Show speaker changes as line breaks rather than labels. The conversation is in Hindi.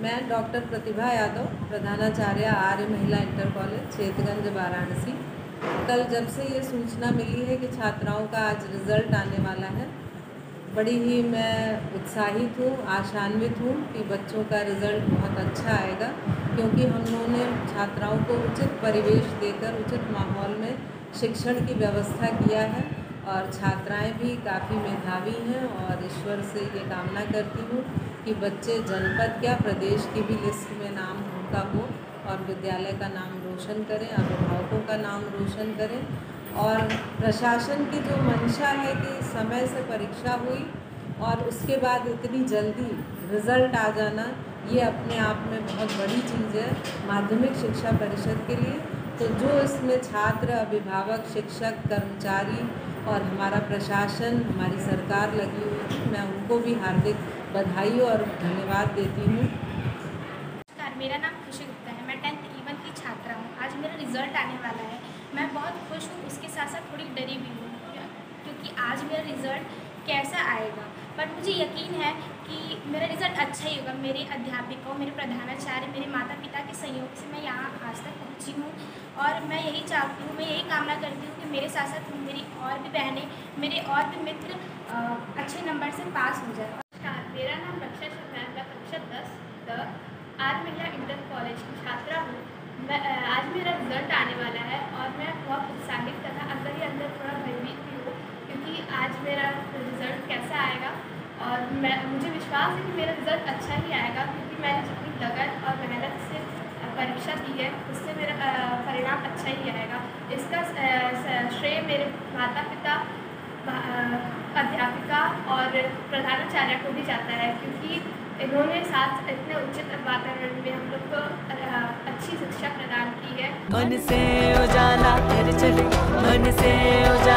मैं डॉक्टर प्रतिभा यादव, प्रधानाचार्य आर्य महिला इंटर कॉलेज क्षेत्रगंज वाराणसी। कल जब से ये सूचना मिली है कि छात्राओं का आज रिज़ल्ट आने वाला है, बड़ी ही मैं उत्साहित हूँ, आशान्वित हूँ कि बच्चों का रिज़ल्ट बहुत अच्छा आएगा, क्योंकि हम लोगों ने छात्राओं को उचित परिवेश देकर, उचित माहौल में शिक्षण की व्यवस्था किया है। और छात्राएँ भी काफ़ी मेधावी हैं और ईश्वर से ये कामना करती हूँ कि बच्चे जनपद क्या प्रदेश की भी लिस्ट में नाम उनका हो और विद्यालय का नाम रोशन करें, अभिभावकों का नाम रोशन करें। और प्रशासन की जो मंशा है कि समय से परीक्षा हुई और उसके बाद इतनी जल्दी रिज़ल्ट आ जाना, ये अपने आप में बहुत बड़ी चीज़ है माध्यमिक शिक्षा परिषद के लिए। तो जो इसमें छात्र, अभिभावक, शिक्षक, कर्मचारी और हमारा प्रशासन, हमारी सरकार लगी हुई है मैं उनको भी हार्दिक बधाई और धन्यवाद देती हूँ।
नमस्कार, मेरा नाम खुशी गुप्ता है। मैं टेंथ इवन की छात्रा हूँ। आज मेरा रिज़ल्ट आने वाला है। मैं बहुत खुश हूँ, उसके साथ साथ थोड़ी डरी भी हूँ, क्योंकि आज मेरा रिज़ल्ट कैसा आएगा। पर मुझे यकीन है कि मेरा रिज़ल्ट अच्छा ही होगा। मेरे अध्यापिकाओं मेरे प्रधानाचार्य, मेरे माता पिता सहयोग से मैं यहाँ आज तक पहुँची हूँ और मैं यही चाहती हूँ, मैं यही कामना करती हूँ कि मेरे साथ साथ मेरी और भी बहनें, मेरे और भी मित्र अच्छे नंबर से पास हो जाए।
मेरा नाम रक्षा शर्मा मैं कक्षा दस द आज महिला इंटर कॉलेज की छात्रा हूँ। मैं आज मेरा रिज़ल्ट आने वाला है और मैं बहुत उत्साहित तथा अंदर ही अंदर थोड़ा भयभीत भी हूँ क्योंकि आज मेरा रिज़ल्ट कैसा आएगा और मैं, मुझे विश्वास है कि मेरा रिज़ल्ट अच्छा ही आएगा क्योंकि मैंने जितनी लगन और मेहनत से परीक्षा है, उससे मेरा परिणाम अच्छा ही आएगा इसका श्रेय मेरे माता पिता अध्यापिका और प्रधानाचार्य को भी जाता है, क्योंकि इन्होंने साथ इतने उचित वातावरण में हम लोग को अच्छी शिक्षा प्रदान की है।
मन से उजाला कर चले, मन से उजाला